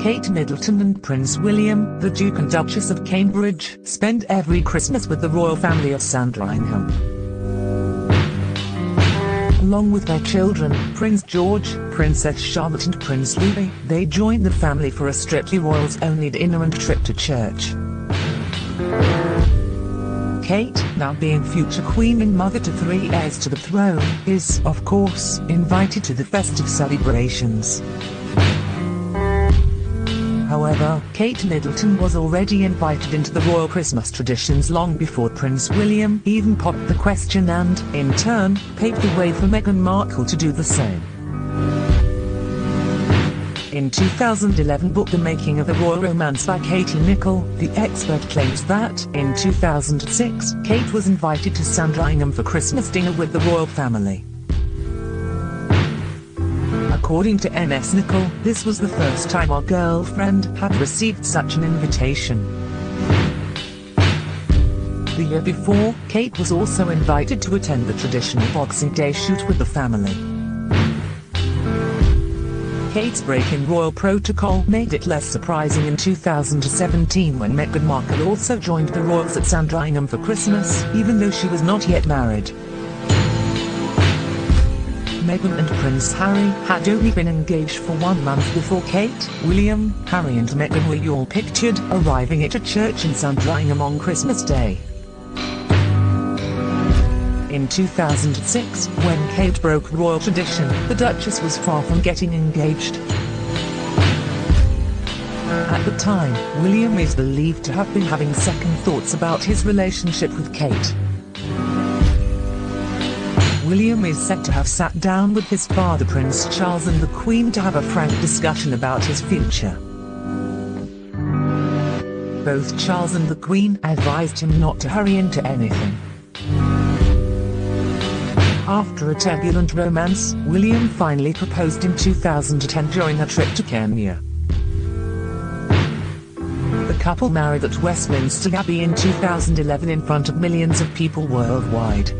Kate Middleton and Prince William, the Duke and Duchess of Cambridge, spend every Christmas with the royal family of Sandringham. Along with their children, Prince George, Princess Charlotte and Prince Louis, they join the family for a strictly royals-only dinner and trip to church. Kate, now being future queen and mother to three heirs to the throne, is, of course, invited to the festive celebrations. However, Kate Middleton was already invited into the royal Christmas traditions long before Prince William even popped the question and, in turn, paved the way for Meghan Markle to do the same. In 2011 book The Making of the Royal Romance by Katie Nicholl, the expert claims that, in 2006, Kate was invited to Sandringham for Christmas dinner with the royal family. According to MS Nicholl, this was the first time our girlfriend had received such an invitation. The year before, Kate was also invited to attend the traditional Boxing Day shoot with the family. Kate's break in royal protocol made it less surprising in 2017 when Meghan Markle also joined the royals at Sandringham for Christmas, even though she was not yet married. Meghan and Prince Harry had only been engaged for one month before Kate, William, Harry and Meghan were all pictured arriving at a church in Sandringham on Christmas Day. In 2006, when Kate broke royal tradition, the Duchess was far from getting engaged. At the time, William is believed to have been having second thoughts about his relationship with Kate. William is said to have sat down with his father Prince Charles and the Queen to have a frank discussion about his future. Both Charles and the Queen advised him not to hurry into anything. After a turbulent romance, William finally proposed in 2010 during a trip to Kenya. The couple married at Westminster Abbey in 2011 in front of millions of people worldwide.